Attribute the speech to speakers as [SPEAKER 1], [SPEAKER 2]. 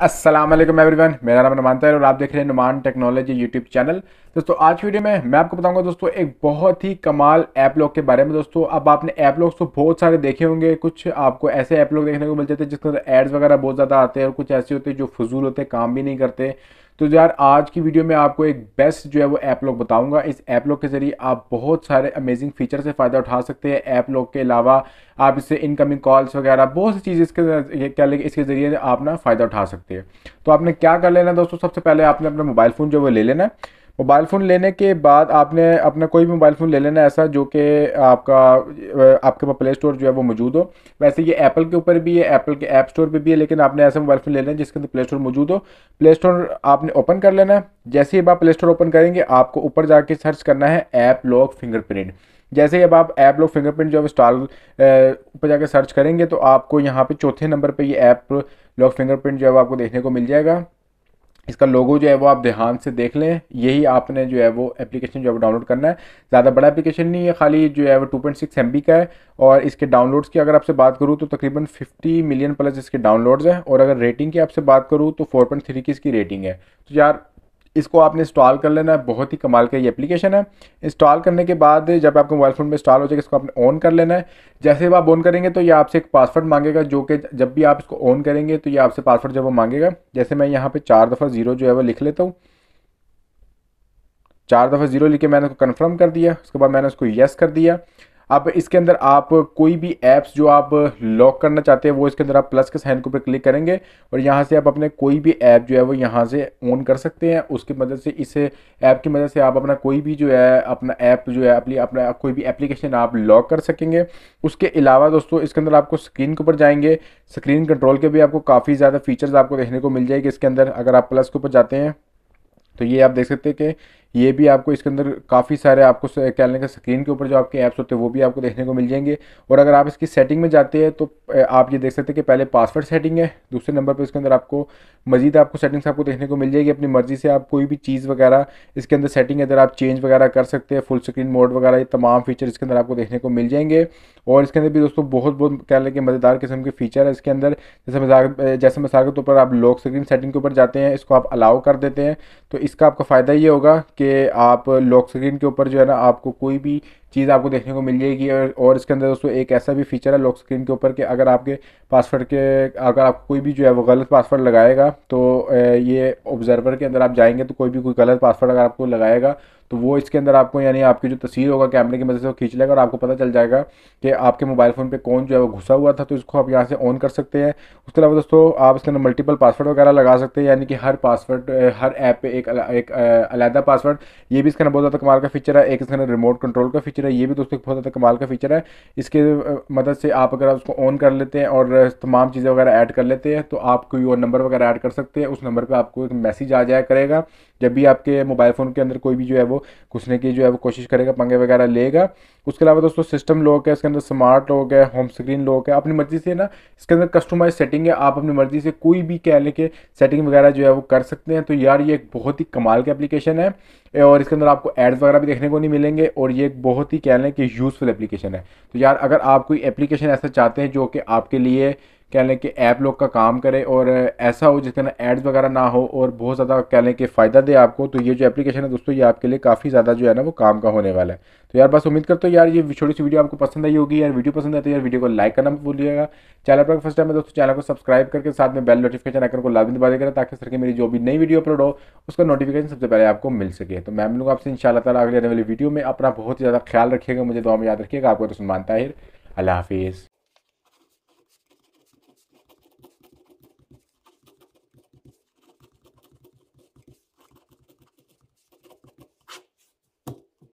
[SPEAKER 1] वालेकुम एवरीवन मेरा नाम नुमान है और आप देख रहे हैं नुमान टेक्नोलॉजी यूट्यूब चैनल दोस्तों, आज वीडियो में मैं आपको बताऊँगा दोस्तों, एक बहुत ही कमाल ऐप लॉक के बारे में। दोस्तों, अब आपने ऐप लॉक्स तो बहुत सारे देखे होंगे। कुछ आपको ऐसे ऐप लॉक देखने को मिल जाते हैं जिसके अंदर एड्स वगैरह बहुत ज़्यादा आते हैं और कुछ ऐसे होते हैं जो फजूल होते हैं, काम भी नहीं करते। तो यार, आज की वीडियो में आपको एक बेस्ट जो है वो ऐप लॉक बताऊँगा। इस ऐप लॉक के ज़रिए आप बहुत सारे अमेजिंग फीचर से फ़ायदा उठा सकते हैं ऐप लॉक के अलावा। आप इससे इनकमिंग कॉल्स वगैरह, बहुत सी चीज़ इसके क्या लेंगे इसके ज़रिए आप ना फ़ायदा उठा सकते हैं। तो आपने क्या कर लेना दोस्तों? सबसे पहले आपने अपना मोबाइल फ़ोन जो वो ले लेना है। मोबाइल फ़ोन लेने के बाद आपने अपना कोई भी मोबाइल फ़ोन ले लेना ऐसा जो कि आपका आपके पास प्ले स्टोर जो है वो मौजूद हो। वैसे ये एप्पल के ऊपर भी है एप्पल के ऐप स्टोर पे भी है, लेकिन आपने ऐसा मोबाइल फ़ोन ले लेना जिसके अंदर प्ले स्टोर मौजूद हो। प्ले स्टोर आपने ओपन कर लेना है। जैसे ही आप प्ले स्टोर ओपन करेंगे, आपको ऊपर जाके सर्च करना है ऐप लॉक फिंगरप्रिंट जैसे ही अब आप ऐप लॉक फिंगरप्रिंट जो इंस्टॉल ऊपर जाके सर्च करेंगे तो आपको यहाँ पे चौथे नंबर पे ये ऐप लॉक फिंगरप्रिंट जो है आपको देखने को मिल जाएगा। इसका लोगो जो है वो आप ध्यान से देख लें। यही आपने जो है वो एप्लीकेशन जो है वो डाउनलोड करना है। ज़्यादा बड़ा एप्लीकेशन नहीं है, खाली जो है वो two point six M B का है। और इसके डाउनलोड्स की अगर आपसे बात करूँ तो तकरीबन फिफ्टी मिलियन प्लस इसके डाउनलोड्स हैं। और अगर रेटिंग की आपसे बात करूँ तो फोर पॉइंट थ्री की इसकी रेटिंग है। तो यार इसको आपने इंस्टॉल कर लेना है। बहुत ही कमाल का ये एप्लीकेशन है। इंस्टॉल करने के बाद जब आपके मोबाइल फ़ोन में इंस्टॉल हो जाएगा, इसको आपने ऑन कर लेना है। जैसे ही आप ऑन करेंगे तो ये आपसे एक पासवर्ड मांगेगा, जो कि जब भी आप इसको ऑन करेंगे तो ये आपसे पासवर्ड जब वो मांगेगा, जैसे मैं यहाँ पर चार दफ़ा ज़ीरो जो है वो लिख लेता हूँ। चार दफ़ा ज़ीरो लिख के मैंने उसको कन्फर्म कर दिया। उसके बाद मैंने उसको येस कर दिया। अब इसके अंदर आप कोई भी ऐप्स जो आप लॉक करना चाहते हैं, वो इसके अंदर आप प्लस के साइन के ऊपर क्लिक करेंगे और यहाँ से आप अपने कोई भी ऐप जो है वो यहाँ से ऑन कर सकते हैं। उसकी मदद से, इस ऐप की मदद से आप अपना कोई भी जो है, अपना ऐप जो है, अपनी, अपना कोई भी एप्लीकेशन आप लॉक कर सकेंगे। उसके अलावा दोस्तों, इसके अंदर आपको स्क्रीन के ऊपर जाएँगे। स्क्रीन कंट्रोल के भी आपको काफ़ी ज़्यादा फीचर्स आपको देखने को मिल जाएगी इसके अंदर। अगर आप प्लस के ऊपर जाते हैं तो ये आप देख सकते हैं कि ये भी आपको इसके अंदर काफ़ी सारे आपको क्या लेंगे स्क्रीन के ऊपर जो आपके ऐप्स होते हैं, वो भी आपको देखने को मिल जाएँगे। और अगर आप इसकी सेटिंग में जाते हैं तो आप ये देख सकते हैं कि पहले पासवर्ड सेटिंग है, दूसरे नंबर पर इसके अंदर आपको मजीद आपको सेटिंग्स आपको देखने को मिल जाएगी। अपनी मर्ज़ी से आप कोई भी चीज़ वगैरह, इसके अंदर सेटिंग अगर आप चेंज वगैरह कर सकते हैं फुल स्क्रीन मोड वगैरह, ये तमाम फीचर इसके अंदर आपको देखने को मिल जाएँगे। और इसके अंदर भी दोस्तों बहुत बहुत क्या लेंगे मज़ेदार किस्म के फीचर है इसके अंदर। जैसे मज़ाक जैसे मिसाल के तौर पर आप लॉक स्क्रीन सेटिंग के ऊपर जाते हैं, इसको आप अलाउ कर देते हैं तो इसका आपका फ़ायदा ये होगा कि आप लॉक स्क्रीन के ऊपर जो है ना आपको कोई भी चीज़ आपको देखने को मिल जाएगी और, और इसके अंदर दोस्तों एक ऐसा भी फीचर है लॉक स्क्रीन के ऊपर कि अगर आपके पासवर्ड के अगर आप कोई भी जो है वो गलत पासवर्ड लगाएगा तो ये ऑब्जर्वर के अंदर आप जाएँगे तो कोई भी कोई गलत पासवर्ड अगर आपको लगाएगा तो वो इसके अंदर आपको यानी आपकी जो तस्वीर होगा कैमरे की मदद से वो खींच लेगा और आपको पता चल जाएगा कि आपके मोबाइल फ़ोन पे कौन जो है वो घुसा हुआ था तो इसको आप यहाँ से ऑन कर सकते हैं। उसके अलावा दोस्तों आप इसके अंदर मल्टीपल पासवर्ड वगैरह लगा सकते हैं यानी कि हर पासवर्ड हर ऐप पे एक एक अलहदा पासवर्ड ये भी इसके अंदर बहुत ज़्यादा कमाल का फीचर है एक इसके अंदर रिमोट कंट्रोल का फीचर है, ये भी दोस्तों बहुत ज़्यादा कमाल का फीचर है। इसके मदद से आप अगर उसको ऑन कर लेते हैं और तमाम चीज़ें वगैरह ऐड कर लेते हैं तो आप कोई और नंबर वगैरह ऐड कर सकते हैं। उस नंबर पर आपको एक मैसेज आ जाया करेगा। जब भी आपके मोबाइल फ़ोन के अंदर कोई भी जो है वो घुसने की जो है वो कोशिश करेगा, पंगे वगैरह लेगा। उसके अलावा दोस्तों सिस्टम लॉक है, इसके अंदर स्मार्ट लॉक है होम स्क्रीन लॉक है। अपनी मर्ज़ी से ना, इसके अंदर कस्टमाइज सेटिंग है। आप अपनी मर्ज़ी से कोई भी कह लें सेटिंग वगैरह जो है वो कर सकते हैं। तो यार, ये एक बहुत ही कमाल की एप्लीकेशन है। और इसके अंदर आपको एड्स वगैरह भी देखने को नहीं मिलेंगे। और ये एक बहुत ही कह लें कि यूज़फुल एप्लीकेशन है। तो यार अगर आप कोई एप्लीकेशन ऐसा चाहते हैं जो कि आपके लिए कह लें कि ऐप लोग का काम करे और ऐसा हो जिसके ना एड्स वगैरह ना हो और बहुत ज़्यादा कह लें कि फ़ायदा दे आपको तो ये जो एप्लीकेशन है दोस्तों, ये आपके लिए काफ़ी ज़्यादा जो है ना वो काम का होने वाला है। तो यार बस उम्मीद करते हो यार ये छोटी सी वीडियो आपको पसंद आई होगी यार। वीडियो पसंद आती तो है यार वीडियो को लाइक करना भूलिएगा। चैनल पर फ़र्स्ट टाइम दोस्तों, चैनल को सब्सक्राइब करके साथ में बेल नोटिफिकेशन आइकन को लाभ दबा देगा ताकि सर की मेरी जो भी नई वीडियो अपलोड हो, उसका नोटिफिकेशन सबसे पहले आपको मिल सके। तो मैं मिलूँगा आपसे इन ताला अगले आने वाली वीडियो में अपना बहुत ही ज़्यादा ख्याल रखिएगा, मुझे दुआ में याद रखिएगा। आपको तो सुनमानता है अल्लाह हाफिज़।